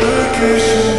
vacation.